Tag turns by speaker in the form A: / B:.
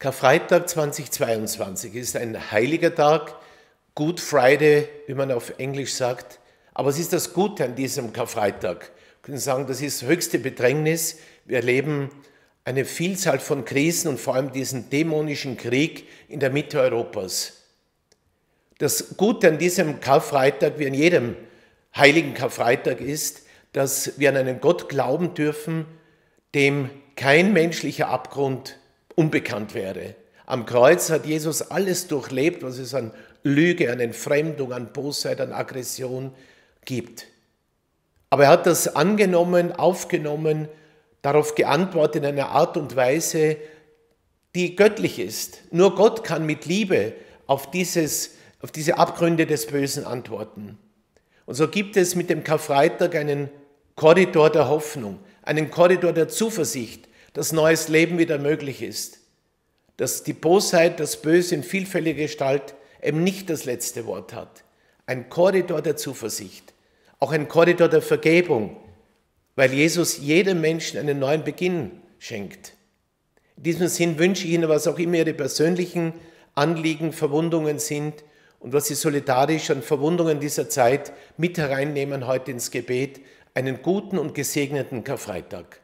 A: Karfreitag 2022 ist ein heiliger Tag, Good Friday, wie man auf Englisch sagt. Aber es ist das Gute an diesem Karfreitag. Wir können sagen, das ist höchste Bedrängnis. Wir erleben eine Vielzahl von Krisen und vor allem diesen dämonischen Krieg in der Mitte Europas. Das Gute an diesem Karfreitag, wie an jedem heiligen Karfreitag, ist, dass wir an einen Gott glauben dürfen, dem kein menschlicher Abgrund unbekannt wäre. Am Kreuz hat Jesus alles durchlebt, was es an Lüge, an Entfremdung, an Bosheit, an Aggression gibt. Aber er hat das angenommen, aufgenommen, darauf geantwortet in einer Art und Weise, die göttlich ist. Nur Gott kann mit Liebe auf, dieses, auf diese Abgründe des Bösen antworten. Und so gibt es mit dem Karfreitag einen Korridor der Hoffnung, einen Korridor der Zuversicht, dass neues Leben wieder möglich ist. Dass die Bosheit, das Böse in vielfältiger Gestalt eben nicht das letzte Wort hat. Ein Korridor der Zuversicht, auch ein Korridor der Vergebung, weil Jesus jedem Menschen einen neuen Beginn schenkt. In diesem Sinn wünsche ich Ihnen, was auch immer Ihre persönlichen Anliegen, Verwundungen sind und was Sie solidarisch an Verwundungen dieser Zeit mit hereinnehmen heute ins Gebet, einen guten und gesegneten Karfreitag.